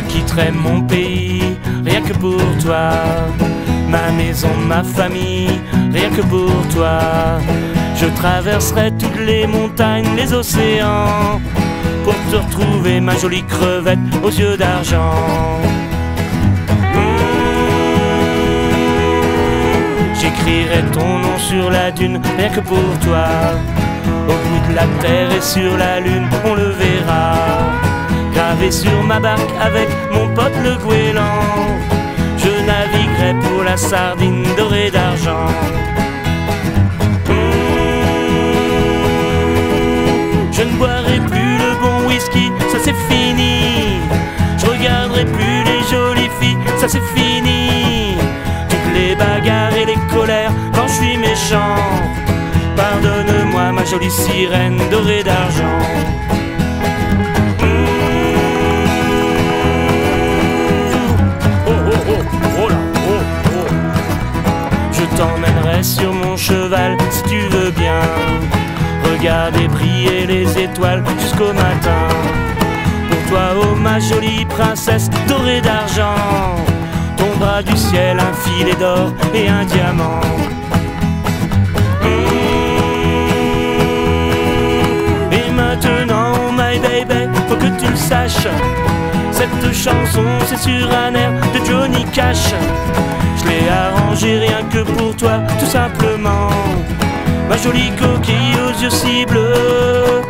quitterai mon pays, rien que pour toi. Ma maison, ma famille, rien que pour toi. Je traverserai toutes les montagnes, les océans, pour te retrouver, ma jolie crevette aux yeux d'argent. J'écrirai ton nom sur la dune, rien que pour toi. Au bout de la terre et sur la lune, on le verra. Sur ma barque avec mon pote le goéland. Je naviguerai pour la sardine dorée d'argent. Je ne boirai plus le bon whisky, ça c'est fini. Je regarderai plus les jolies filles, ça c'est fini. Toutes les bagarres et les colères quand je suis méchant. Pardonne-moi ma jolie sirène dorée d'argent. Sur mon cheval si tu veux bien. Regarder briller les étoiles jusqu'au matin. Pour toi, oh ma jolie princesse dorée d'argent. Ton bras du ciel, un filet d'or et un diamant. Et maintenant, my baby, faut que tu le saches. Cette chanson, c'est sur un air de Johnny Cash. Arrangé rien que pour toi, tout simplement. Ma jolie coquille aux yeux si bleus,